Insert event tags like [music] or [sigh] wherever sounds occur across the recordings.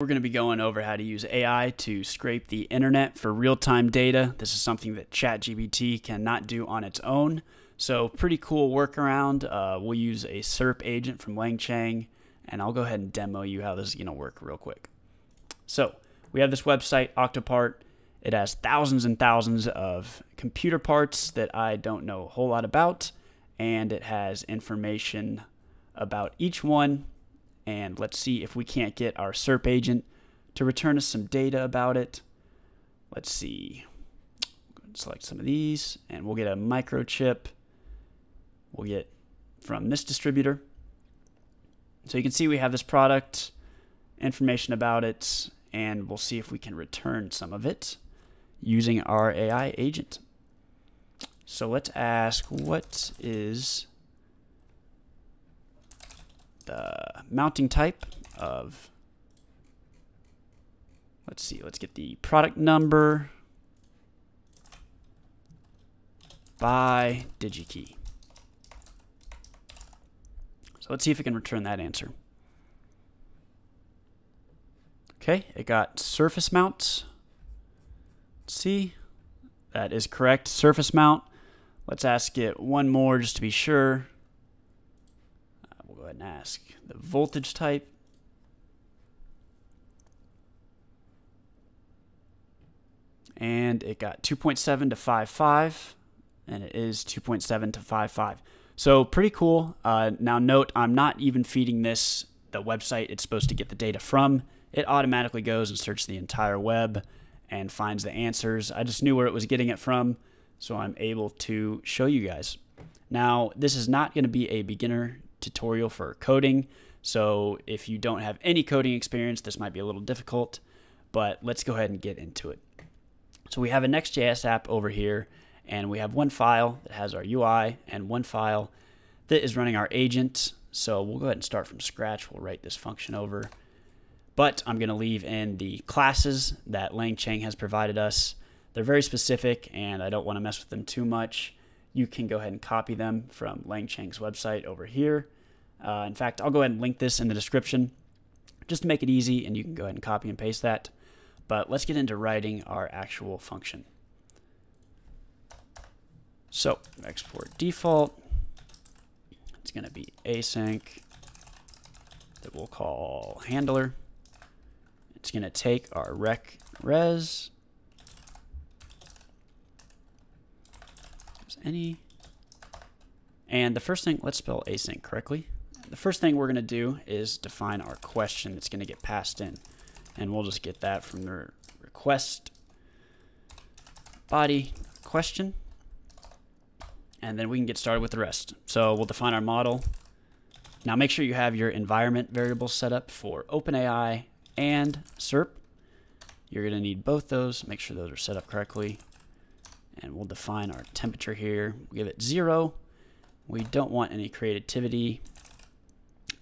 We're going to be going over how to use AI to scrape the internet for real time data. This is something that ChatGPT cannot do on its own. So, pretty cool workaround. Uh, we'll use a SERP agent from LangChain, and I'll go ahead and demo you how this is going to work real quick. So, we have this website, Octopart. It has thousands and thousands of computer parts that I don't know a whole lot about, and it has information about each one and let's see if we can't get our SERP agent to return us some data about it. Let's see. Select some of these, and we'll get a microchip. We'll get from this distributor. So you can see we have this product, information about it, and we'll see if we can return some of it using our AI agent. So let's ask what is the mounting type of, let's see, let's get the product number by DigiKey. So let's see if it can return that answer. Okay, it got surface mount. Let's see, that is correct, surface mount. Let's ask it one more just to be sure and ask the voltage type. And it got 2.7 to 5.5, and it is 2.7 to 5.5. So pretty cool. Uh, now note, I'm not even feeding this the website it's supposed to get the data from. It automatically goes and searches the entire web and finds the answers. I just knew where it was getting it from, so I'm able to show you guys. Now, this is not going to be a beginner tutorial for coding. So if you don't have any coding experience, this might be a little difficult, but let's go ahead and get into it. So we have a Next.js app over here, and we have one file that has our UI and one file that is running our agent. So we'll go ahead and start from scratch. We'll write this function over. But I'm going to leave in the classes that LangChain has provided us. They're very specific, and I don't want to mess with them too much you can go ahead and copy them from LangChain's website over here. Uh, in fact, I'll go ahead and link this in the description just to make it easy, and you can go ahead and copy and paste that. But let's get into writing our actual function. So export default. It's going to be async that we'll call handler. It's going to take our rec res any. And the first thing, let's spell async correctly. The first thing we're going to do is define our question that's going to get passed in. And we'll just get that from the request body question. And then we can get started with the rest. So we'll define our model. Now make sure you have your environment variables set up for OpenAI and SERP. You're going to need both those. Make sure those are set up correctly and we'll define our temperature here. We'll give it zero. We don't want any creativity.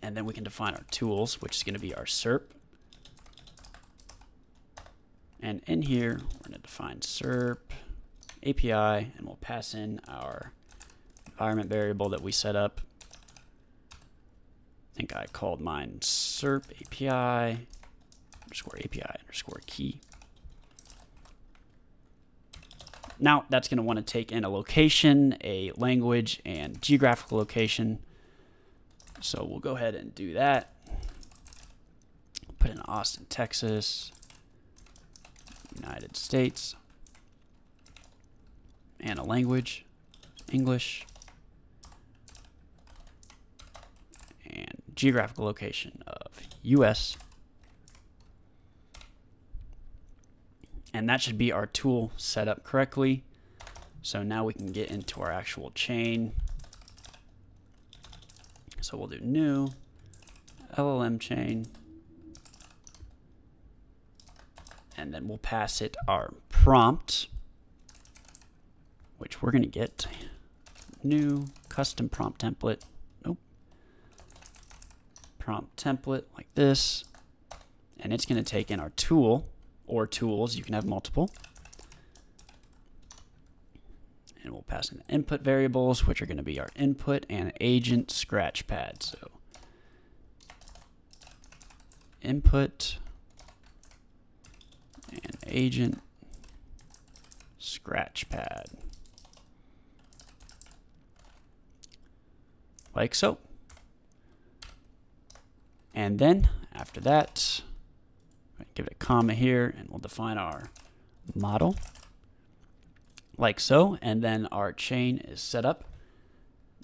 And then we can define our tools, which is going to be our SERP. And in here, we're going to define SERP API, and we'll pass in our environment variable that we set up. I think I called mine SERP API underscore API underscore key. Now that's going to want to take in a location, a language, and geographical location. So we'll go ahead and do that. Put in Austin, Texas, United States, and a language, English, and geographical location of U.S. And that should be our tool set up correctly. So now we can get into our actual chain. So we'll do new LLM chain. And then we'll pass it our prompt, which we're going to get new custom prompt template. Nope. Prompt template like this. And it's going to take in our tool or tools. You can have multiple. And we'll pass in input variables, which are going to be our input and agent scratchpad. So input and agent scratchpad. Like so. And then after that, give it a comma here and we'll define our model like so. And then our chain is set up.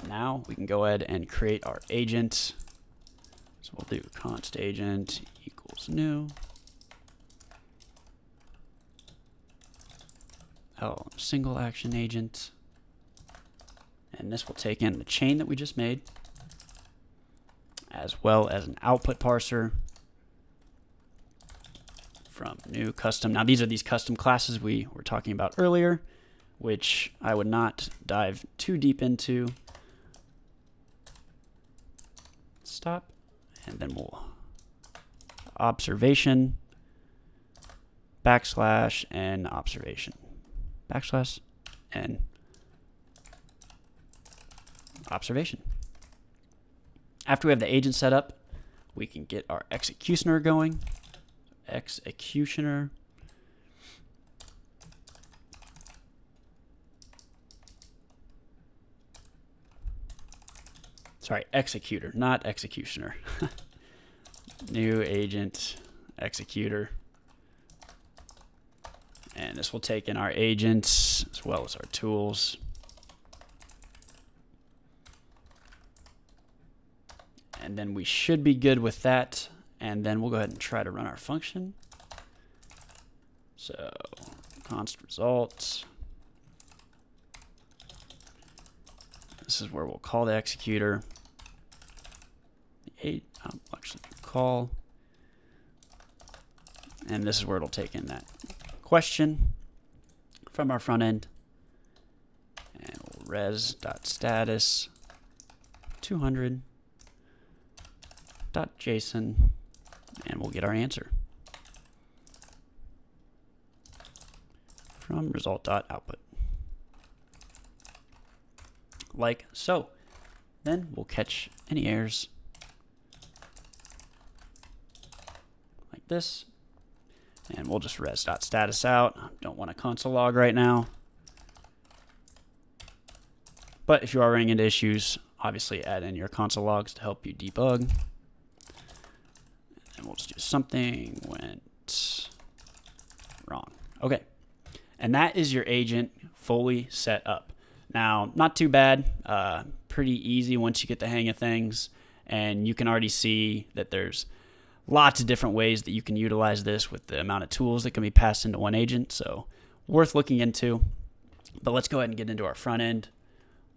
Now we can go ahead and create our agent. So we'll do const agent equals new. Oh, single action agent. And this will take in the chain that we just made, as well as an output parser from new custom. Now these are these custom classes we were talking about earlier, which I would not dive too deep into. Stop, and then we'll observation, backslash, and observation. Backslash, and observation. After we have the agent set up, we can get our executioner going executioner. Sorry, executor, not executioner. [laughs] New agent, executor. And this will take in our agents as well as our tools. And then we should be good with that. And then we'll go ahead and try to run our function. So const results. This is where we'll call the executor. The eight, um, actually call. And this is where it'll take in that question from our front end. And we'll res.status 200 dot JSON and we'll get our answer from result.output. Like so. Then we'll catch any errors like this. And we'll just res.status out. Don't want a console log right now. But if you are running into issues, obviously add in your console logs to help you debug and we'll just do something went wrong. Okay. And that is your agent fully set up. Now, not too bad. Uh, pretty easy once you get the hang of things. And you can already see that there's lots of different ways that you can utilize this with the amount of tools that can be passed into one agent. So, worth looking into. But let's go ahead and get into our front end.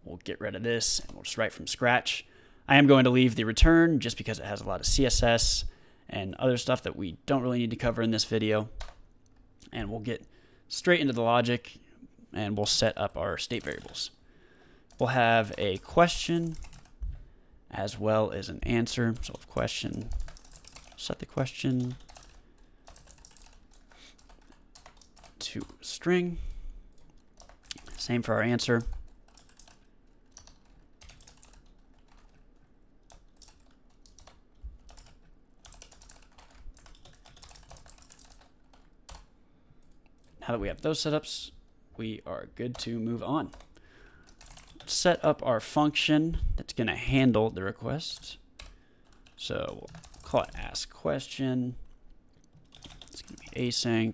We'll get rid of this and we'll just write from scratch. I am going to leave the return just because it has a lot of CSS and other stuff that we don't really need to cover in this video. And we'll get straight into the logic and we'll set up our state variables. We'll have a question as well as an answer. So if question, set the question to string. Same for our answer. Now that we have those setups, we are good to move on. Set up our function that's going to handle the request. So we'll call it ask question. It's going to be async.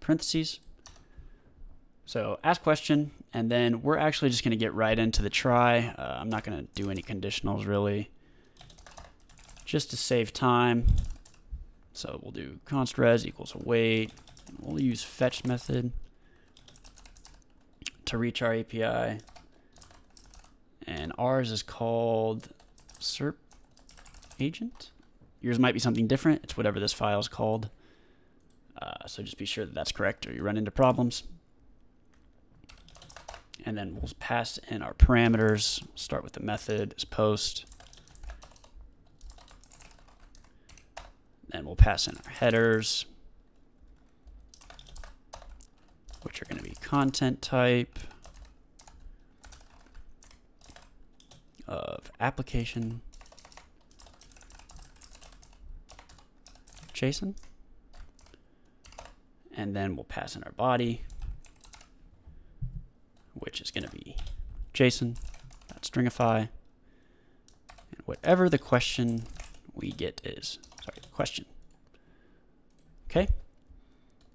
Parentheses. So ask question, and then we're actually just going to get right into the try. Uh, I'm not going to do any conditionals really just to save time. So we'll do const res equals await. We'll use fetch method to reach our API. Ours is called SERP agent. Yours might be something different. It's whatever this file is called. Uh, so just be sure that that's correct or you run into problems. And then we'll pass in our parameters. Start with the method as post. Then we'll pass in our headers, which are going to be content type of application JSON. And then we'll pass in our body, which is going to be JSON.stringify. And whatever the question we get is, sorry, question. Okay.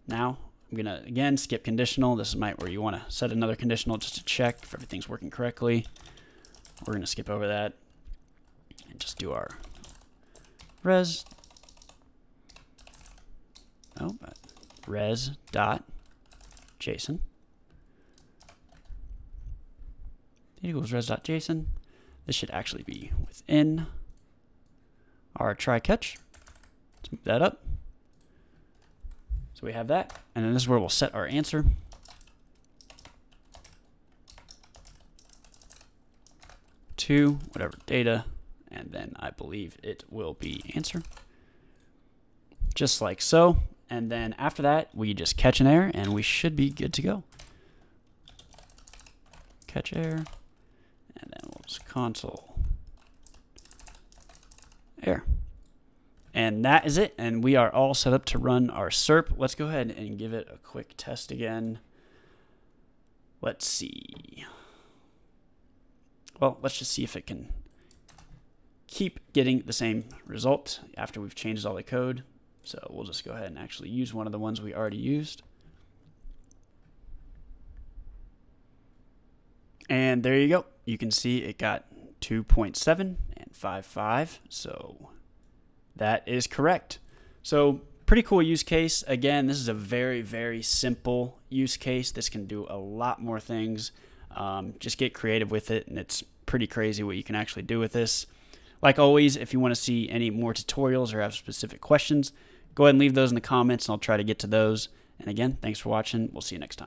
Now I'm going to, again, skip conditional. This is my, where you want to set another conditional just to check if everything's working correctly. We're going to skip over that and just do our res. Oh, res dot JSON equals res dot JSON. This should actually be within our try catch. Let's move that up. So we have that, and then this is where we'll set our answer. To whatever data, and then I believe it will be answer. Just like so. And then after that, we just catch an error, and we should be good to go. Catch error, and then we'll just console error. And that is it. And we are all set up to run our SERP. Let's go ahead and give it a quick test again. Let's see. Well, let's just see if it can keep getting the same result after we've changed all the code. So we'll just go ahead and actually use one of the ones we already used. And there you go. You can see it got 2.7 and 5.5. So that is correct. So pretty cool use case. Again, this is a very, very simple use case. This can do a lot more things. Um, just get creative with it, and it's pretty crazy what you can actually do with this. Like always, if you want to see any more tutorials or have specific questions, go ahead and leave those in the comments, and I'll try to get to those. And again, thanks for watching. We'll see you next time.